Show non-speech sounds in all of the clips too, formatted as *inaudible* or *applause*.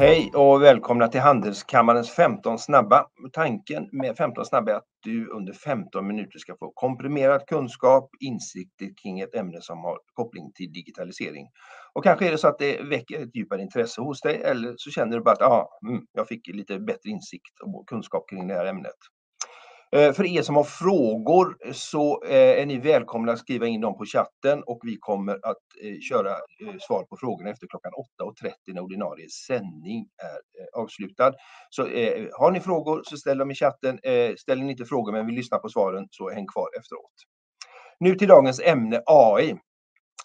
Hej och välkomna till Handelskammarens 15 snabba. Tanken med 15 snabba är att du under 15 minuter ska få komprimerad kunskap, insikter kring ett ämne som har koppling till digitalisering. Och kanske är det så att det väcker ett djupare intresse hos dig eller så känner du bara att ah, mm, jag fick lite bättre insikt och kunskap kring det här ämnet. Eh, för er som har frågor så eh, är ni välkomna att skriva in dem på chatten och vi kommer att eh, köra svar på frågorna efter klockan 8.30 när ordinarie sändning är avslutad. Så har ni frågor så ställ dem i chatten. Ställer ni inte frågor men vill lyssna på svaren så häng kvar efteråt. Nu till dagens ämne AI.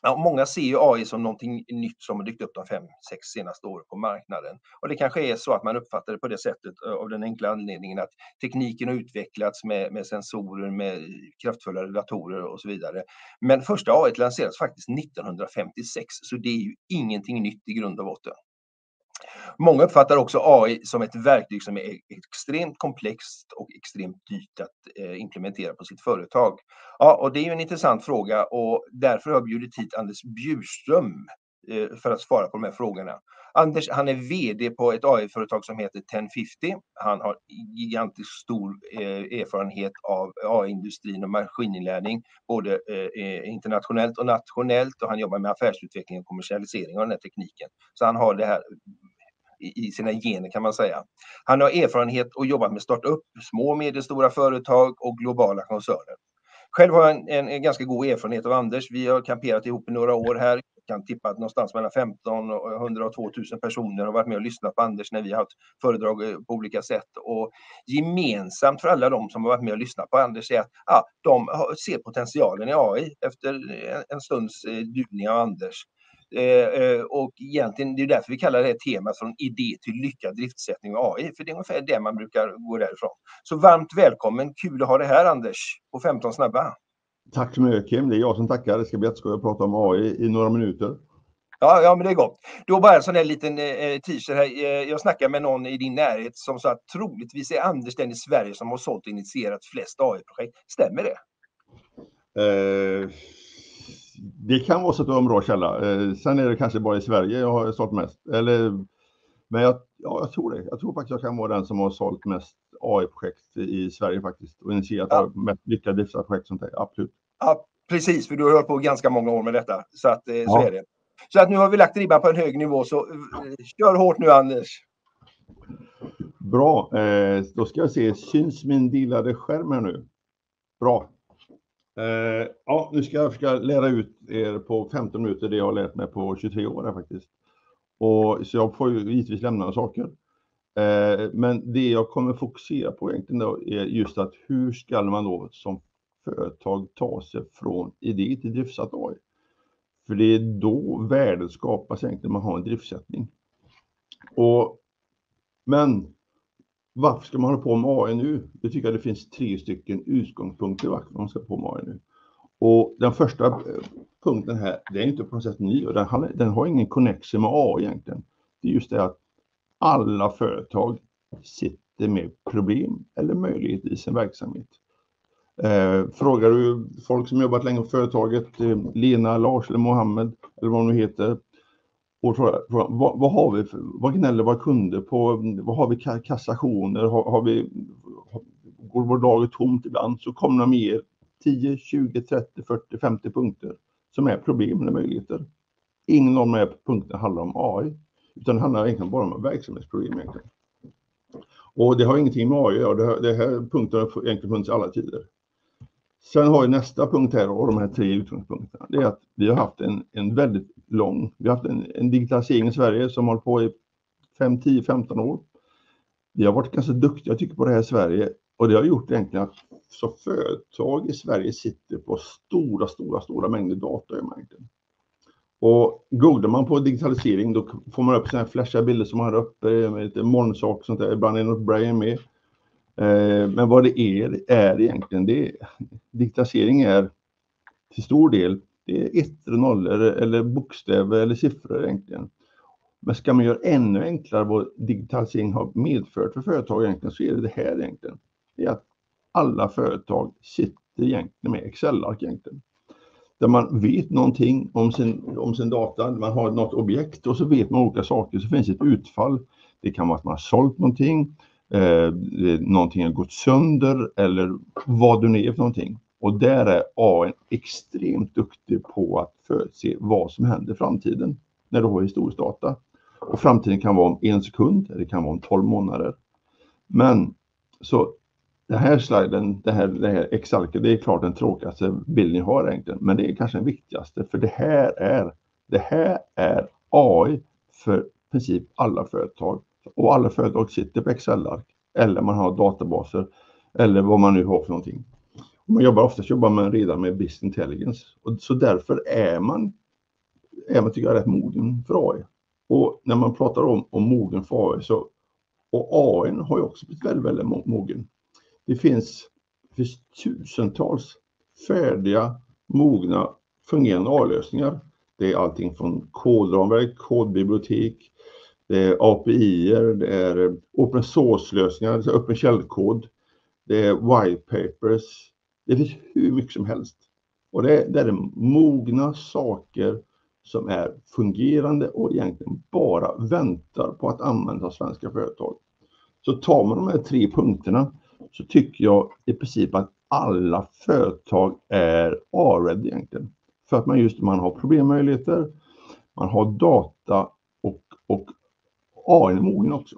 Ja, många ser ju AI som någonting nytt som har dykt upp de fem, sex senaste åren på marknaden. Och det kanske är så att man uppfattar det på det sättet av den enkla anledningen att tekniken har utvecklats med, med sensorer, med kraftfullare datorer och så vidare. Men första AI lanserades faktiskt 1956, så det är ju ingenting nytt i grund och botten. Många uppfattar också AI som ett verktyg som är extremt komplext och extremt dyrt att eh, implementera på sitt företag. Ja, och det är ju en intressant fråga och därför har jag bjudit hit Anders Bjurström eh, för att svara på de här frågorna. Anders, han är VD på ett AI-företag som heter 1050. Han har gigantiskt stor eh, erfarenhet av AI-industrin och maskininlärning, både eh, internationellt och nationellt och han jobbar med affärsutveckling och kommersialisering av den här tekniken. Så han har det här i sina gener kan man säga. Han har erfarenhet och jobbat med startup, små och medelstora företag och globala koncerner. Själv har jag en, en, en, ganska god erfarenhet av Anders. Vi har kamperat ihop i några år här. Jag kan tippa att någonstans mellan 15 och 100 och 2000 personer har varit med och lyssnat på Anders när vi har haft föredrag eh, på olika sätt. Och gemensamt för alla de som har varit med och lyssnat på Anders är att ja, de ser potentialen i AI efter en stunds eh, duvning av Anders. Eh, eh, och egentligen, det är därför vi kallar det här temat från idé till lyckad driftsättning med AI, för det är ungefär det man brukar gå därifrån. Så varmt välkommen, kul att ha dig här Anders, på 15 snabba. Tack så mycket Kim, det är jag som tackar. Det ska bli jätteskoj att prata om AI i några minuter. Ja, ja, men det är gott. Då bara en sån här liten eh, teaser här. Eh, jag snackade med någon i din närhet som sa att troligtvis är Anders den i Sverige som har sålt och initierat flest AI-projekt. Stämmer det? Eh, det kan vara så att du har en bra källa. Eh, sen är det kanske bara i Sverige jag har sålt mest. Eller, men jag, ja, jag tror det. Jag tror faktiskt jag kan vara den som har sålt mest AI-projekt i Sverige faktiskt. Och initierat ja. mest lyckade projekt sånt där. Absolut. Ja, precis, för du har hållit på ganska många år med detta. Så, att, eh, ja. så är det. Så att nu har vi lagt ribban på en hög nivå, så eh, kör hårt nu Anders. Bra, eh, då ska jag se, syns min delade skärm här nu? Bra, Eh, ja, nu ska jag försöka lära ut er på 15 minuter det jag har lärt mig på 23 år här faktiskt. Och, så jag får ju givetvis lämna några saker. Eh, men det jag kommer fokusera på egentligen då är just att hur ska man då som företag ta sig från idé till driftsatt AI? För det är då värdet skapas egentligen när man har en driftsättning. Och, men varför ska man hålla på med AI nu? Det tycker jag det finns tre stycken utgångspunkter varför man ska på med AI nu. Och den första eh, punkten här, det är inte på något sätt ny och den har, den har ingen connection med AI egentligen. Det är just det att alla företag sitter med problem eller möjligheter i sin verksamhet. Eh, frågar du folk som jobbat länge på företaget, eh, Lena, Lars eller Mohammed eller vad de nu heter, och fråga, vad, vad, har vi för, vad gnäller våra kunder på? Vad har vi kassationer? Har, har vi, har, går vår lager tomt ibland? Så kommer de med 10, 20, 30, 40, 50 punkter som är problem eller möjligheter. Ingen av de här punkterna handlar om AI, utan det handlar egentligen bara om verksamhetsproblem. Egentligen. Och det har ingenting med AI att göra. Det här punkten har egentligen funnits i alla tider. Sen har vi nästa punkt här och de här tre utgångspunkterna. Det är att vi har haft en, en väldigt lång, vi har haft en, en digitalisering i Sverige som har på i 5, 10, 15 år. Vi har varit ganska duktiga tycker på det här i Sverige och det har gjort egentligen att så företag i Sverige sitter på stora, stora, stora mängder data i marknaden. Och googlar man på digitalisering då får man upp sådana här flashiga bilder som man har uppe med lite molnsaker och sånt där. Ibland är det något brain med. Eh, men vad det är, är egentligen, det är, digitalisering är till stor del det är ettor och nollor eller bokstäver eller siffror egentligen. Men ska man göra ännu enklare vad digitalisering har medfört för företag egentligen så är det det här egentligen. Det är att alla företag sitter egentligen med Excel-ark egentligen. Där man vet någonting om sin, om sin data, man har något objekt och så vet man olika saker, så finns ett utfall Det kan vara att man har sålt någonting, Eh, eh, någonting har gått sönder eller vad du nu är för någonting. Och där är AI extremt duktig på att förutse vad som händer i framtiden när du har historisk data. Och framtiden kan vara om en sekund, det kan vara om 12 månader. Men så den här sliden, det här, det här Excelke, det är klart den tråkigaste bilden ni har egentligen, men det är kanske den viktigaste, för det här är, det här är AI för i princip alla företag. Och alla företag sitter på Excel-ark, eller man har databaser, eller vad man nu har för någonting. Man jobbar oftast jobbar man redan med business intelligence, och så därför är man, är man tycker jag, rätt mogen för AI. Och när man pratar om, om mogen för AI så, och AI har ju också blivit väldigt, väldigt mogen. Det finns, det finns tusentals färdiga, mogna, fungerande AI-lösningar. Det är allting från kodramverk, kodbibliotek, det är API, det är open source-lösningar, det är öppen källkod, det är white papers. Det finns hur mycket som helst. Och det, det är mogna saker som är fungerande och egentligen bara väntar på att användas av svenska företag. Så tar man de här tre punkterna så tycker jag i princip att alla företag är A-red egentligen. För att man just man har problemmöjligheter, man har data och, och AI är mogen också.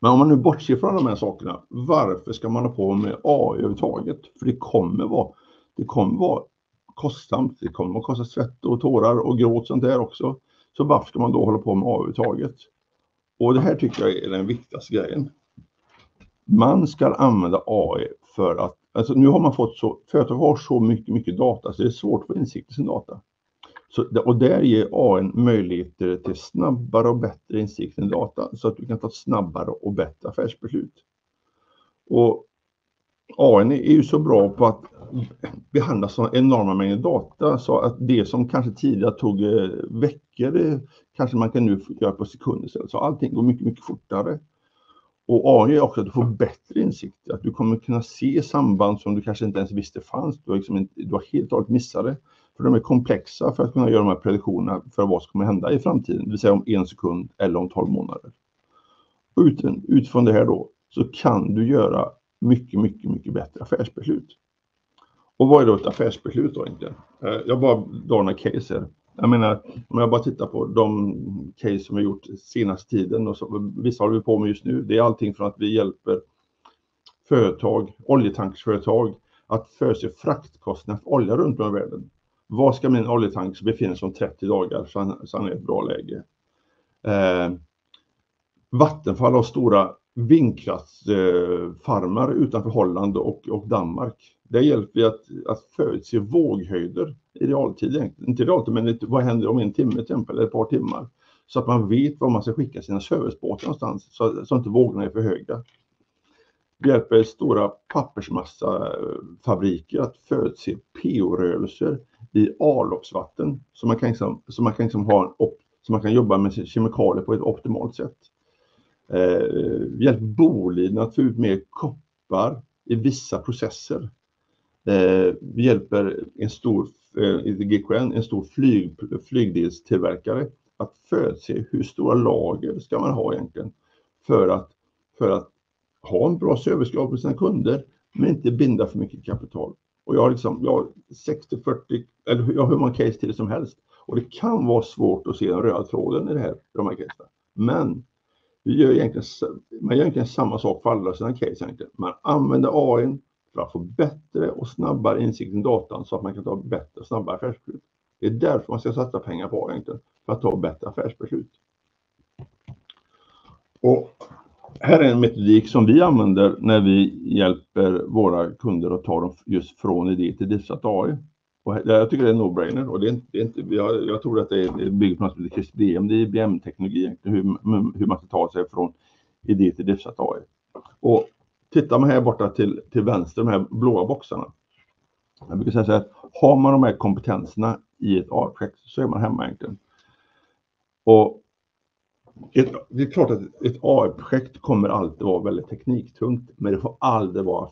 Men om man nu bortser från de här sakerna, varför ska man ha på med AI överhuvudtaget? För det kommer vara, det kommer vara kostsamt, det kommer att kosta svett och tårar och gråt sånt där också. Så varför ska man då hålla på med AI överhuvudtaget? Och det här tycker jag är den viktigaste grejen man ska använda AI för att, alltså nu har man fått så, företag har så mycket, mycket data så det är svårt att få insikt i sin data. Så, och där ger AI möjligheter till snabbare och bättre insikt i data så att du kan ta snabbare och bättre affärsbeslut. Och AI är ju så bra på att behandla så enorma mängder data så att det som kanske tidigare tog eh, veckor eh, kanske man kan nu göra på sekunder. Så allting går mycket, mycket fortare. Och AI är också att du får bättre insikt, att du kommer kunna se samband som du kanske inte ens visste fanns. Du har, liksom inte, du har helt och hållet missat det. För de är komplexa för att kunna göra de här prediktionerna för vad som kommer hända i framtiden, det vill säga om en sekund eller om 12 månader. Och utifrån det här då så kan du göra mycket, mycket, mycket bättre affärsbeslut. Och vad är då ett affärsbeslut då egentligen? Eh, jag bara drar några case här. Jag menar, om jag bara tittar på de case som vi gjort senaste tiden och så, vissa håller vi på med just nu. Det är allting från att vi hjälper företag, oljetanksföretag att förutse fraktkostnader för olja runt om i världen. Var ska min oljetank befinna sig om 30 dagar så han, så han är i ett bra läge? Eh, Vattenfall har stora vindkraftsfarmar eh, utanför Holland och, och Danmark. Det hjälper att, att förutse våghöjder i realtid, inte i realtid, men vad händer om en timme till exempel, eller ett par timmar. Så att man vet var man ska skicka sina servicebåtar någonstans, så, så att inte vågorna är för höga. Vi hjälper stora pappersmassafabriker att förutse pH-rörelser i avloppsvatten, så man kan, liksom, så man kan liksom ha en så man kan jobba med kemikalier på ett optimalt sätt. Eh, vi hjälper Boliden att få ut mer koppar i vissa processer. Eh, vi hjälper en stor, eh, GKN, en stor flyg, flygdelstillverkare att förutse hur stora lager ska man ha egentligen för att, för att ha en bra servicegrad på sina kunder men inte binda för mycket kapital. Och jag har liksom, jag har 60-40, eller jag har hur många case till det som helst. Och det kan vara svårt att se den röda tråden i det här, de här casen. Men vi gör egentligen, man gör egentligen samma sak för alla sina case egentligen. Man använder AI för att få bättre och snabbare insikt i datan så att man kan ta bättre och snabbare affärsbeslut. Det är därför man ska satsa pengar på egentligen, för att ta bättre affärsbeslut. Och här är en metodik som vi använder när vi hjälper våra kunder att ta dem just från idé till driftsatt AI. Och jag tycker det är en no-brainer och det är inte, det är inte, jag, jag, tror att det är byggt på något som heter CRISPR-DM, det är IBM-teknologi, hur, hur man ska ta sig från idé till driftsatt AI. Och Tittar man här borta till, till vänster, de här blåa boxarna. Jag brukar säga så här, har man de här kompetenserna i ett A-projekt så är man hemma egentligen. Och ett, det är klart att ett AI-projekt kommer alltid vara väldigt tekniktungt, men det får aldrig vara,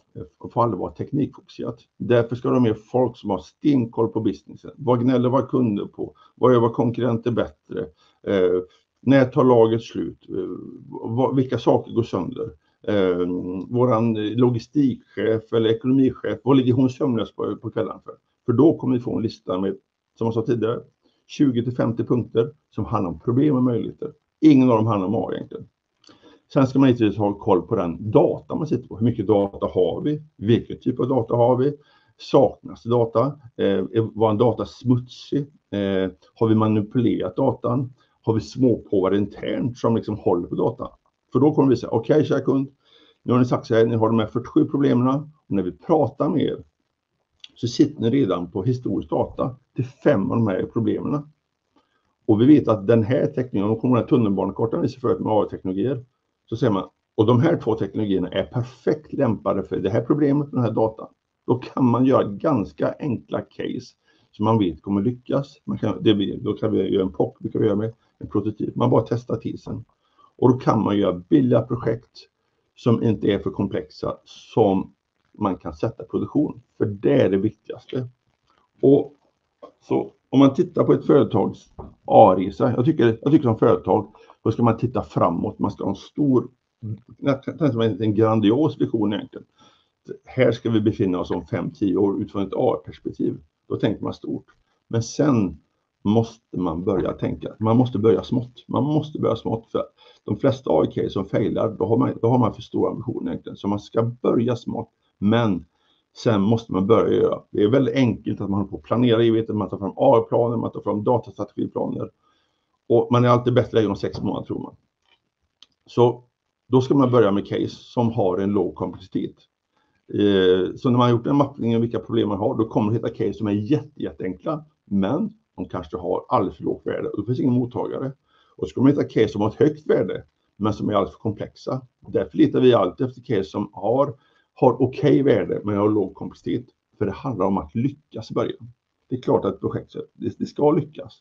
får aldrig vara teknikfokuserat. Därför ska de ha folk som har stenkoll på businessen. Vad gnäller våra kunder på? Vad gör våra konkurrenter bättre? Eh, När tar laget slut? Eh, vilka saker går sönder? Eh, våran logistikchef eller ekonomichef, vad ligger hon sömnlös på, på kvällen för? För då kommer vi få en lista med, som jag sa tidigare, 20 till 50 punkter som handlar om problem och möjligheter. Ingen av dem handlar om AI egentligen. Sen ska man givetvis ha koll på den data man sitter på. Hur mycket data har vi? Vilken typ av data har vi? Saknas det data? Eh, var en data smutsig? Eh, har vi manipulerat datan? Har vi småpåvar internt som liksom håller på data? För då kommer vi säga, okej okay, kära kund, nu har ni sagt så här, ni har de här 47 problemen och när vi pratar med er så sitter ni redan på historisk data till fem av de här problemen. Och vi vet att den här tekniken, om kommer den här tunnelbanekartan visar förut med AI-teknologier, så ser man, och de här två teknologierna är perfekt lämpade för det här problemet med den här datan. Då kan man göra ganska enkla case som man vet kommer lyckas. Man kan, det blir, då kan vi göra en POC, vi kan göra med en prototyp. Man bara testar till sen. Och då kan man göra billiga projekt som inte är för komplexa som man kan sätta i produktion. För det är det viktigaste. Och så om man tittar på ett företags A-resa, jag tycker, jag tycker som företag, då ska man titta framåt, man ska ha en stor, nästan en grandios vision egentligen. Här ska vi befinna oss om 5-10 år utifrån ett A-perspektiv. Då tänker man stort. Men sen måste man börja tänka, man måste börja smått. Man måste börja smått för de flesta AI som failar, då har man, då har man för stora ambitioner egentligen. Så man ska börja smått, men sen måste man börja göra. Det är väldigt enkelt att man håller på att planera i man tar fram AI-planer, man tar fram datastrategiplaner. Och man är alltid bättre läge om sex månader tror man. Så då ska man börja med case som har en låg komplexitet. Eh, så när man har gjort en mappning av vilka problem man har, då kommer det hitta case som är jätte, jätteenkla, men de kanske har alldeles för lågt värde och det finns ingen mottagare. Och så kommer man hitta case som har ett högt värde, men som är alldeles för komplexa. Därför letar vi alltid efter case som har, har okej okay värde, men har låg komplexitet. För det handlar om att lyckas i början. Det är klart att projektet det, det ska lyckas.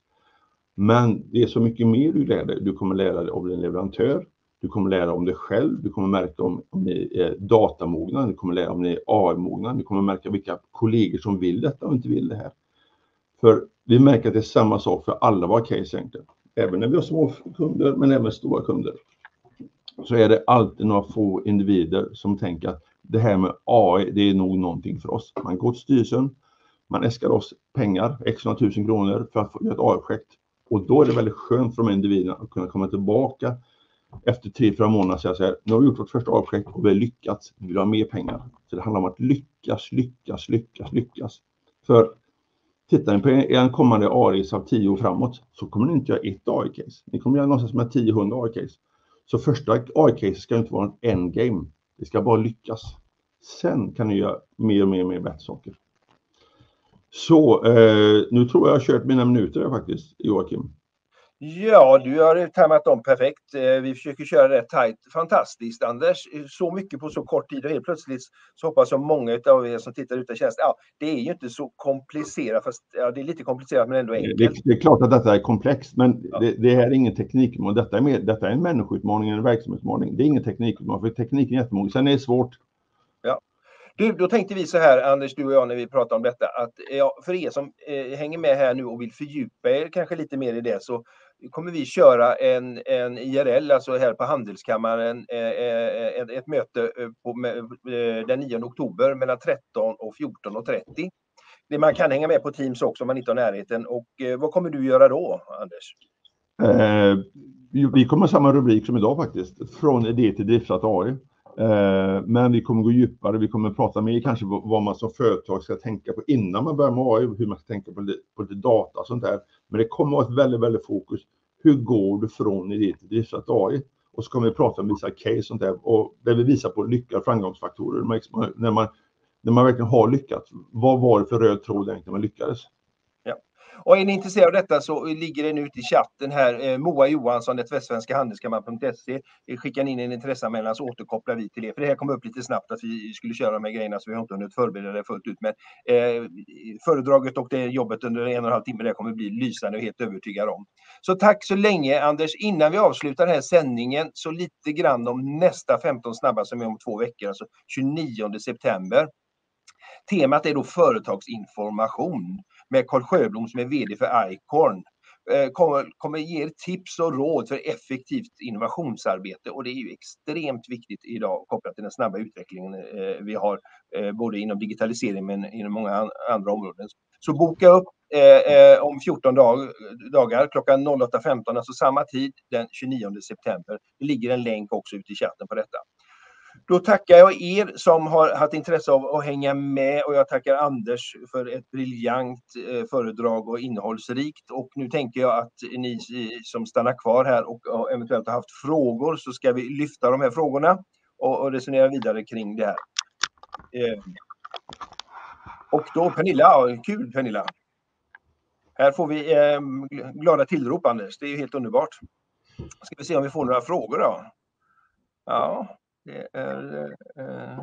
Men det är så mycket mer du lär dig. Du kommer lära dig av din leverantör. Du kommer lära om dig själv. Du kommer märka om, om ni är datamogna. Du kommer lära om ni är AI-mogna. Du kommer märka vilka kollegor som vill detta och inte vill det här. För vi märker att det är samma sak för alla våra case egentligen. Även när vi har små kunder, men även stora kunder. Så är det alltid några få individer som tänker att det här med AI, det är nog någonting för oss. Man går till styrelsen, man äskar oss pengar, x tusen kronor för att få göra ett AI-projekt. Och då är det väldigt skönt för de individerna att kunna komma tillbaka efter tre, fyra månader och säga så här, nu har vi gjort vårt första AI-projekt och vi har lyckats, vi vill ha mer pengar. Så det handlar om att lyckas, lyckas, lyckas, lyckas. För Tittar ni på en kommande ai av 10 år framåt så kommer ni inte göra ett AI-case. Ni kommer göra någonstans med 10-100 AI-case. Så första AI-case ska inte vara en endgame. Det ska bara lyckas. Sen kan ni göra mer och mer och mer bättre saker. Så eh, nu tror jag jag har kört mina minuter faktiskt, Joakim. Ja, du har tajmat dem perfekt. Eh, vi försöker köra det tajt. Fantastiskt Anders, så mycket på så kort tid och helt plötsligt så hoppas jag många av er som tittar utan tjänst, ja, det är ju inte så komplicerat, fast ja, det är lite komplicerat men ändå enkelt. Det, det är klart att detta är komplext, men ja. det, det, här är ingen teknikutmaning. Detta är, mer, detta är en människoutmaning, en verksamhetsutmaning. Det är ingen teknikutmaning, för tekniken är jättemånga. Sen är det svårt. Ja. Du, då tänkte vi så här, Anders, du och jag, när vi pratar om detta, att ja, för er som eh, hänger med här nu och vill fördjupa er kanske lite mer i det, så kommer vi köra en, en IRL, alltså här på Handelskammaren, eh, eh ett, ett möte eh, eh den 9 oktober mellan 13 och 14.30. Man kan hänga med på Teams också om man inte har närheten. Och eh, vad kommer du göra då, Anders? Eh, vi kommer ha samma rubrik som idag faktiskt, från idé till driftat AI. Eh, men vi kommer gå djupare, vi kommer prata mer kanske vad man som företag ska tänka på innan man börjar med AI, hur man ska tänka på, på lite data och sånt där. Men det kommer att vara ett väldigt, väldigt fokus. Hur går du från idé till driftat AI? Och så kommer vi prata om vissa case och sånt där, och där vi visar på lycka och framgångsfaktorer när man, när man verkligen har lyckats. Vad var det för röd tråd egentligen när man lyckades? Och är ni intresserade av detta så ligger den ute i chatten här. Eh, Moa Johansson, västsvenska handelskammaren.se. Eh, skickar ni in en intresseanmälan så återkopplar vi till det. För det här kom upp lite snabbt att vi skulle köra de här grejerna så vi har inte hunnit förbereda det fullt ut. Men eh, föredraget och det jobbet under en och en halv timme det kommer bli lysande och helt övertygad om. Så tack så länge Anders. Innan vi avslutar den här sändningen så lite grann om nästa 15 snabba som är om två veckor, alltså 29 september. Temat är då företagsinformation med Carl Sjöblom som är VD för Icorn. Eh, kommer, kommer ge er tips och råd för effektivt innovationsarbete och det är ju extremt viktigt idag kopplat till den snabba utvecklingen eh, vi har eh, både inom digitalisering men inom många andra områden. Så boka upp eh, om 14 dag, dagar klockan 08.15, alltså samma tid den 29 september. Det ligger en länk också ute i chatten på detta. Då tackar jag er som har haft intresse av att hänga med och jag tackar Anders för ett briljant eh, föredrag och innehållsrikt. Och nu tänker jag att ni eh, som stannar kvar här och eh, eventuellt har haft frågor så ska vi lyfta de här frågorna och resonera vidare kring det här. Ehm, och då Pernilla, kul Pernilla. Här får vi ehm, glada tillrop Anders, det är helt underbart. Ska vi se om vi får några frågor då. Ja, det är eh,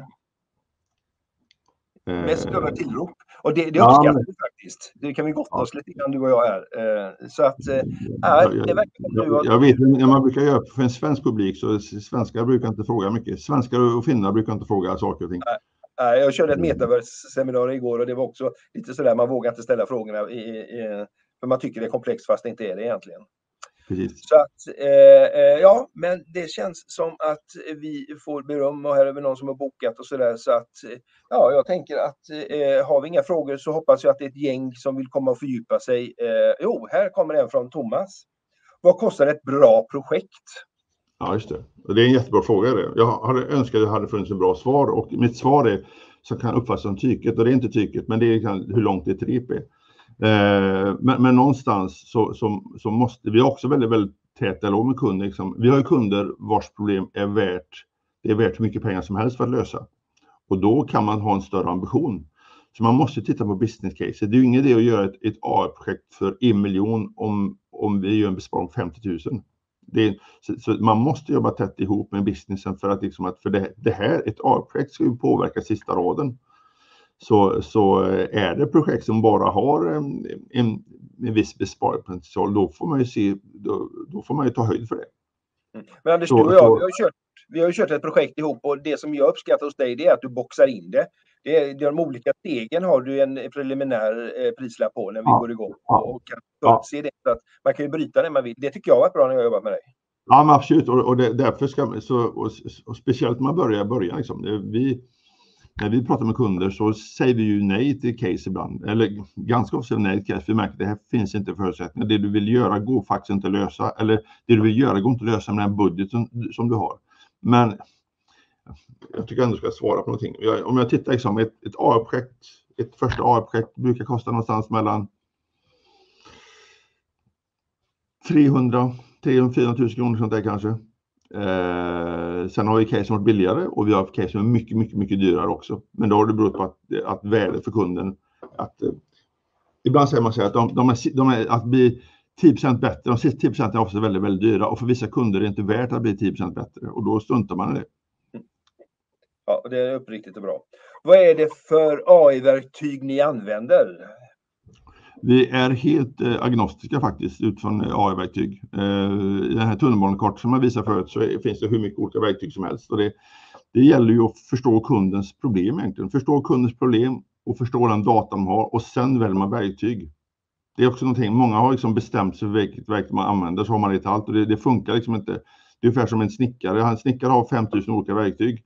mest glada tillrop. Och det, det uppskattar vi faktiskt. Det kan vi gotta oss lite grann du och jag här. Eh, så att, äh, det verkar som du Jag vet, när man brukar göra för en svensk publik så svenskar brukar inte fråga mycket. Svenskar och finnar brukar inte fråga saker och ting. Nej. Jag körde ett metaverse-seminarium igår och det var också lite sådär, man vågar inte ställa frågorna i, i, för man tycker det är komplext fast det inte är det egentligen. Precis. Så att, eh, ja, men det känns som att vi får beröm och här är vi någon som har bokat och sådär. Så att, ja, jag tänker att eh, har vi inga frågor så hoppas jag att det är ett gäng som vill komma och fördjupa sig. Eh, jo, här kommer en från Thomas. Vad kostar ett bra projekt? Ja, just det. Och det är en jättebra fråga. Det. Jag hade önskat att det hade funnits ett bra svar och mitt svar är som kan uppfattas som tyket och det är inte tyket, men det är hur långt ett rep är. Eh, men, men, någonstans så, så, så, måste vi också väldigt, väldigt tät dialog med kunder. Liksom. Vi har ju kunder vars problem är värt, det är värt hur mycket pengar som helst för att lösa. Och då kan man ha en större ambition. Så man måste titta på business case. Det är ju ingen idé att göra ett, ett AI-projekt för en miljon om, om vi gör en besparing på 50 000. Det, så, så, man måste jobba tätt ihop med businessen för att, liksom att för det, det här, ett AI-projekt ska ju påverka sista raden. Så, så är det projekt som bara har en, en, en viss besparingspotential, då får man ju se, då, då, får man ju ta höjd för det. Mm. Men Anders, så, du och jag, vi har, kört, vi har kört ett projekt ihop och det som jag uppskattar hos dig det är att du boxar in det. Det är, de olika stegen har du en preliminär eh, prislapp på när vi ja, går igång ja, och kan förutse ja. det. Så att man kan ju bryta det man vill. Det tycker jag har varit bra när jag jobbat med dig. Ja, men absolut. Och, och det, därför ska så, och, och speciellt när man börjar början. Liksom. Vi, när vi pratar med kunder så säger vi ju nej till case ibland, eller ganska ofta nej till case. Vi märker att det här finns inte förutsättningar. Det du vill göra går faktiskt inte att lösa, eller det du vill göra går inte att lösa med den budgeten som du har. Men jag tycker ändå ska svara på någonting. om jag tittar liksom, ett, ett AI-projekt, ett första AI-projekt brukar kosta någonstans mellan 300 300 400 000 kronor sånt där kanske. Eh, sen har vi case som varit billigare och vi har case som är mycket, mycket, mycket dyrare också. Men då har det berott på att, att värdet för kunden, att eh, ibland säger man så att de, de, är, de är, att bli 10 bättre, de sista 10 är ofta väldigt, väldigt dyra och för vissa kunder är det inte värt att bli 10 bättre och då struntar man i det. Ja, det är uppriktigt och bra. Vad är det för AI-verktyg ni använder? Vi är helt eh, agnostiska faktiskt utifrån eh, AI-verktyg. Eh, I den här tunnelbanekartan som jag visade förut så finns det hur mycket olika verktyg som helst. Och det, det gäller ju att förstå kundens problem egentligen. Förstå kundens problem och förstå den data de har och sen väljer man verktyg. Det är också någonting, många har liksom bestämt sig för vilket verktyg man använder så har man det till allt och det, det funkar liksom inte. Det är ungefär som en snickare. En snickare har 5000 olika verktyg.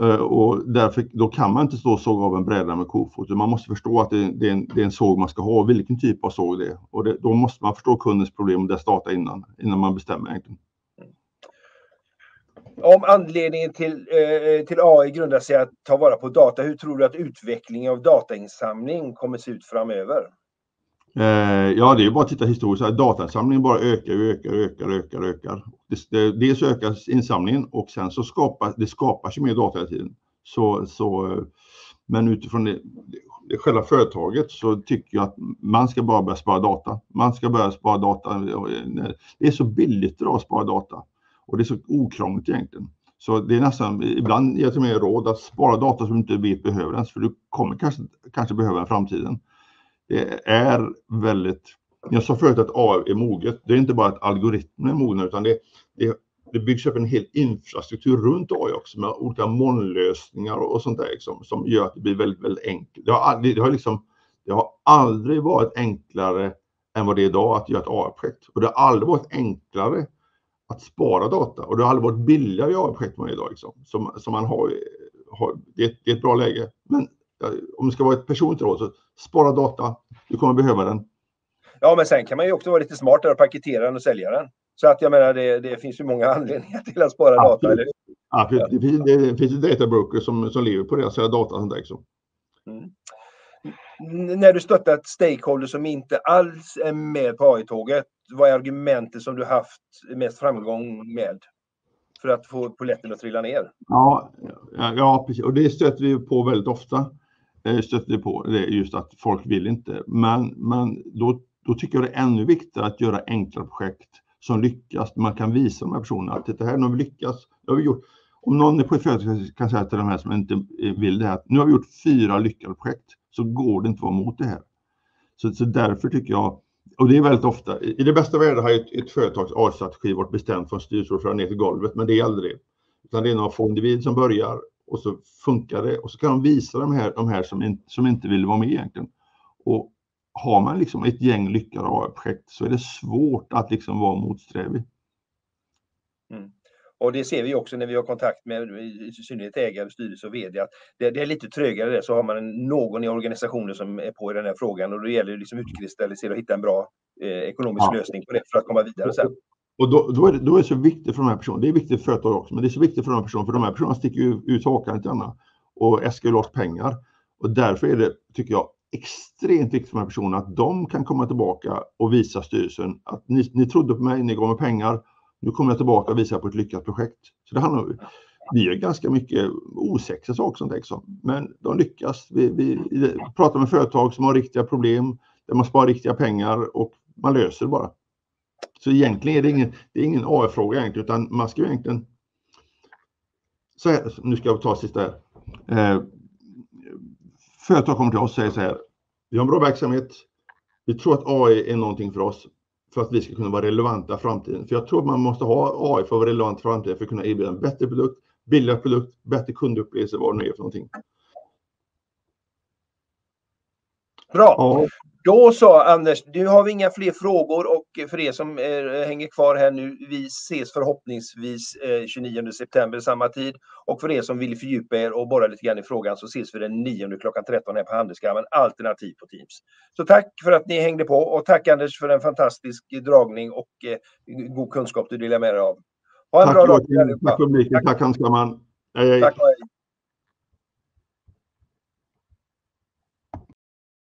Eh, och därför, då kan man inte stå och såga av en bräda med kofot. Man måste förstå att det, det, är en, det är en såg man ska ha, vilken typ av såg det är. Och det, då måste man förstå kundens problem och dess data innan, innan man bestämmer egentligen. Om anledningen till, eh, till AI grundar sig att ta vara på data, hur tror du att utvecklingen av datainsamling kommer se ut framöver? Eh, ja, det är bara att titta historiskt. Datainsamlingen bara ökar, ökar, ökar, ökar, ökar. Dels ökar insamlingen och sen så skapas det skapas ju mer data hela tiden. Så, så, men utifrån det, det, själva företaget så tycker jag att man ska bara börja spara data. Man ska börja spara data. Det är så billigt idag att spara data och det är så okrångligt egentligen. Så det är nästan, ibland ger jag till mig råd att spara data som du inte vet behöver ens, för du kommer kanske, kanske behöva den i framtiden det är väldigt... Jag sa förut att AI är moget. Det är inte bara att algoritmen är mogna utan det, det, det byggs upp en hel infrastruktur runt AI också med olika molnlösningar och sånt där liksom, som gör att det blir väldigt, väldigt enkelt. Det har, aldrig, det, har liksom, det har aldrig varit enklare än vad det är idag att göra ett AI-projekt. Och det har aldrig varit enklare att spara data och det har aldrig varit billigare i AI-projekt än idag. Liksom. som, så man har, har det, är, det, är ett bra läge. Men om det ska vara ett personligt råd så spara data, du kommer behöva den. Ja, men sen kan man ju också vara lite smartare och paketera den och sälja den. Så att jag menar, det, det finns ju många *laughs* anledningar till att spara Absolut. data. Eller? Ja, det, finns, det finns ju databrokers som, som lever på det, att sälja data sånt där. Liksom. Mm. När du stöttat stakeholders som inte alls är med på AI-tåget, vad är argumentet som du haft mest framgång med? För att få poletten att trilla ner? Ja, ja, precis. Och det stöter vi på väldigt ofta. Eh, stötte på det just att folk vill inte. Men, men då, då tycker jag det är ännu viktigare att göra enkla projekt som lyckas. Man kan visa de här personerna att det här har vi lyckats. Har vi gjort. Om någon på ett företag kan säga till de här som inte vill det här att nu har vi gjort fyra lyckade projekt så går det inte att vara emot det här. Så, så därför tycker jag, och det är väldigt ofta, i det bästa världen har ett, ett företags A-strategi varit bestämt från styrelseordförande ner till golvet, men det är aldrig det. Utan det är några få individer som börjar och så funkar det och så kan de visa de här, de här som, in, som inte vill vara med egentligen. Och har man liksom ett gäng lyckade AI-projekt så är det svårt att liksom vara motsträvig. Mm. Och det ser vi också när vi har kontakt med i synnerhet ägare, styrelse och vd att det, det, är lite trögare där så har man någon i organisationen som är på i den här frågan och då gäller det liksom utkristallisera och hitta en bra eh, ekonomisk ja. lösning på det för att komma vidare sen. Och då, då, är det, då är det så viktigt för de här personerna, det är viktigt för företag också, men det är så viktigt för de här personerna, för de här personerna sticker ju ut hakan lite grann och äskar loss pengar. Och därför är det, tycker jag, extremt viktigt för de här personerna att de kan komma tillbaka och visa styrelsen att ni, ni trodde på mig, ni gav mig pengar, nu kommer jag tillbaka och visar på ett lyckat projekt. Så det handlar om, vi gör ganska mycket osexiga saker som liksom. men de lyckas. Vi, vi, vi pratar med företag som har riktiga problem, där man sparar riktiga pengar och man löser det bara. Så egentligen är det ingen, det är ingen AI-fråga egentligen, utan man ska ju egentligen... Så här, nu ska jag ta sista här. Eh, företag kommer till oss och säger så här, vi har en bra verksamhet, vi tror att AI är någonting för oss för att vi ska kunna vara relevanta i framtiden. För jag tror att man måste ha AI för att vara relevant i framtiden för att kunna erbjuda en bättre produkt, billigare produkt, bättre kundupplevelse, vad det nu är för någonting. Bra. Ja. Då så Anders, nu har vi inga fler frågor och för er som är, hänger kvar här nu, vi ses förhoppningsvis eh, 29 september samma tid. Och för er som vill fördjupa er och borra lite grann i frågan så ses vi den 9 klockan 13 här på Handelskammaren, alternativ på Teams. Så tack för att ni hängde på och tack Anders för en fantastisk dragning och eh, god kunskap du delar med dig av. Ha en tack, bra dag. Tack publiken, tack Handelskammaren. Hej, hej. Tack, hej.